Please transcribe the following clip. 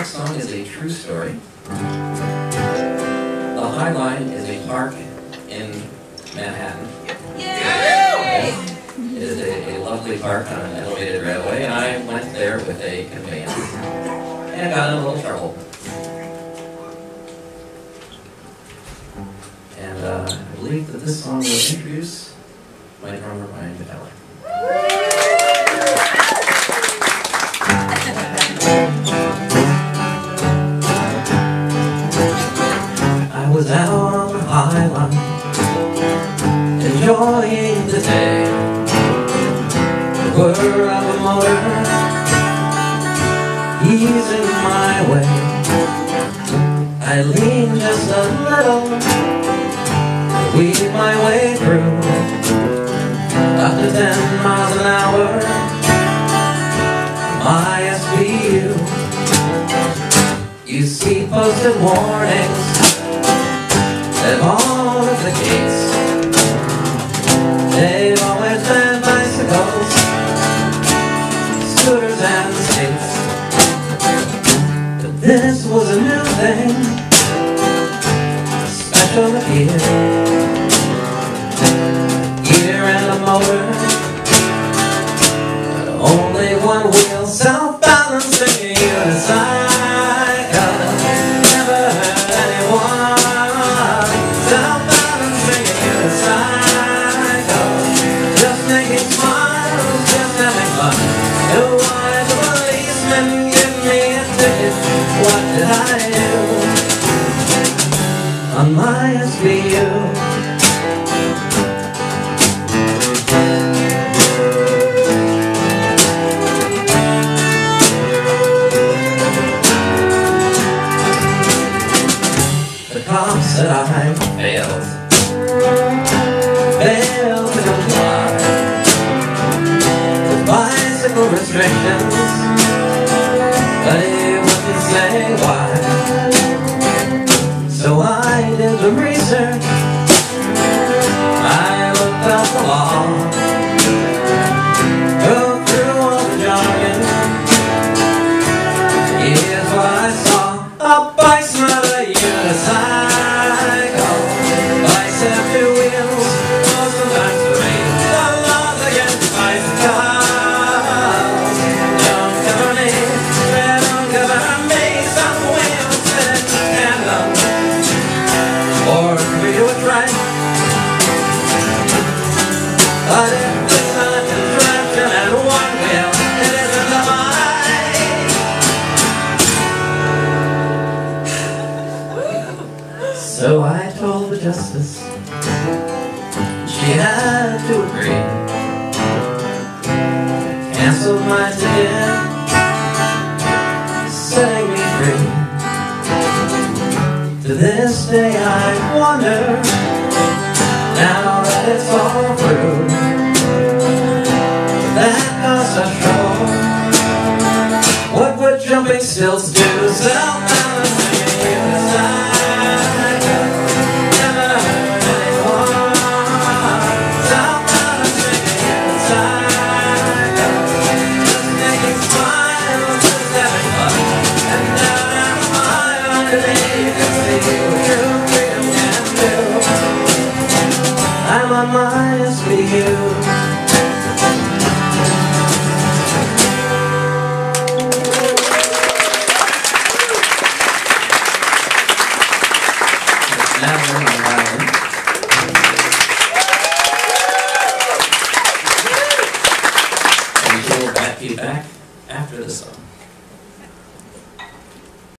next song is a true story. The High Line is a park in Manhattan. Yay! It is a, a lovely park on an elevated railway, and I went there with a conveyance and got in a little trouble. And uh, I believe that this song will introduce my drummer, Ryan Vitale. Out on the high line, enjoying the day. The whir of a motor easing my way. I lean just a little, weave my way through. Up to ten miles an hour, my SBU. You see posted warnings scooters and skates. But this was a new thing, special appeal. Gear and a motor, What did I do? On my SBU. The cops said I failed, failed to comply restrictions, wouldn't say why. So I did the research, I told the justice she had to agree. Canceled my ticket, setting me free. To this day I wonder, now that it's all through, that caused a trouble. What would jumping stills do? Self-balancing my. We will back you back after the song.